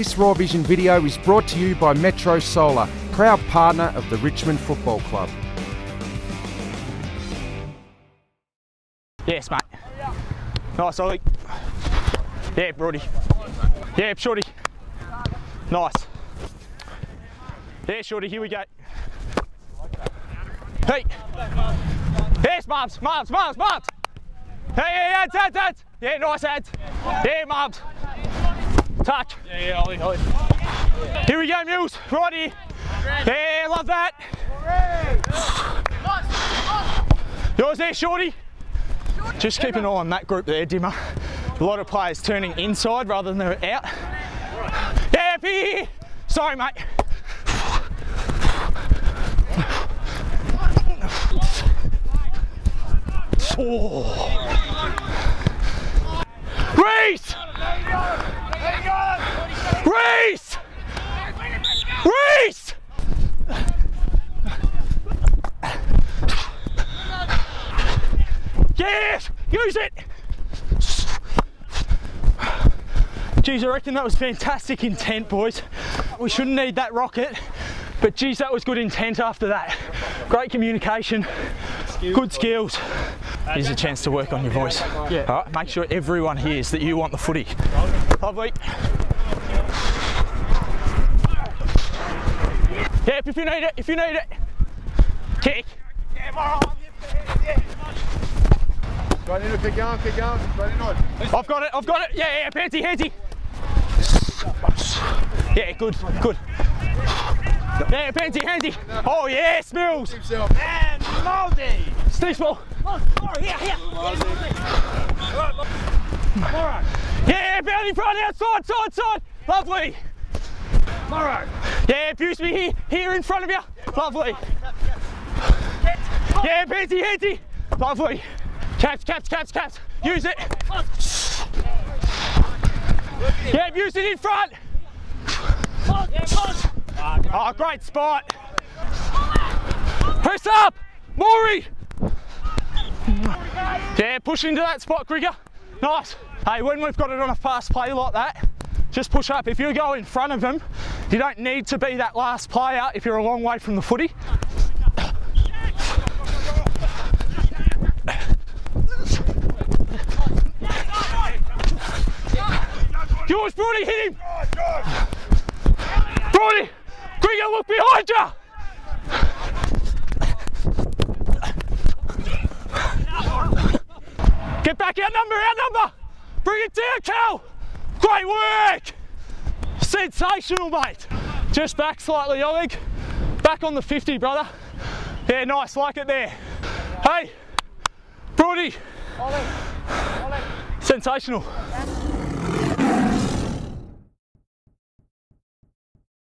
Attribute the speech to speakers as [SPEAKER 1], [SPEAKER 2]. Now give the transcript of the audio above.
[SPEAKER 1] This Raw Vision video is brought to you by Metro Solar, proud partner of the Richmond Football Club.
[SPEAKER 2] Yes, mate. Nice, Ollie. Yeah, Brody. Yeah, Shorty. Nice. Yeah, Shorty, here we go. Hey. Yes, Marbs, Marbs, Marbs, Marbs. Hey, yeah, ads, ads, ads. Yeah, nice ads. Yeah, Marbs. Touch.
[SPEAKER 3] Yeah, yeah, Ollie, Ollie.
[SPEAKER 2] Here we go, Mills. Right here. Yeah, love that. Yours there, Shorty. Just keep an eye on that group there, Dimmer. A lot of players turning inside rather than they're out. Yeah, P. Sorry, mate. Yes! Use it! Geez, I reckon that was fantastic intent, boys. We shouldn't need that rocket, but geez, that was good intent after that. Great communication, good skills. Here's a chance to work on your voice. Yeah. All right, make sure everyone hears that you want the footy. Lovely. Yep, if you need it, if you need it. Kick.
[SPEAKER 4] Straight in, keep going, keep going, straight in.
[SPEAKER 2] I've got it, I've got it. Yeah, yeah, panty, handsy. Yeah, good, good. Yeah, panty, handsy. Oh, yeah, Mills.
[SPEAKER 3] And Mouldy.
[SPEAKER 2] Steve Small.
[SPEAKER 3] Here, here. Morrow.
[SPEAKER 2] Yeah, bounty front, outside, side, side. Lovely.
[SPEAKER 3] Morrow.
[SPEAKER 2] Yeah, abuse me here, here in front of you. Lovely. Yeah, panty, handsy. Lovely. Caps, caps, caps, caps. Use it. Yeah, use it in front. Oh, great spot. Press up. Maury. Yeah, push into that spot, Grigger. Nice. Hey, when we've got it on a fast play like that, just push up. If you go in front of them, you don't need to be that last player if you're a long way from the footy. Yours, Brody, hit him! Brody! Grigger, look behind you! Get back, outnumber, outnumber! Bring it down, Cal! Great work! Sensational, mate! Just back slightly, Oleg. Back on the 50, brother. Yeah, nice, like it there. Hey, Brody. Sensational.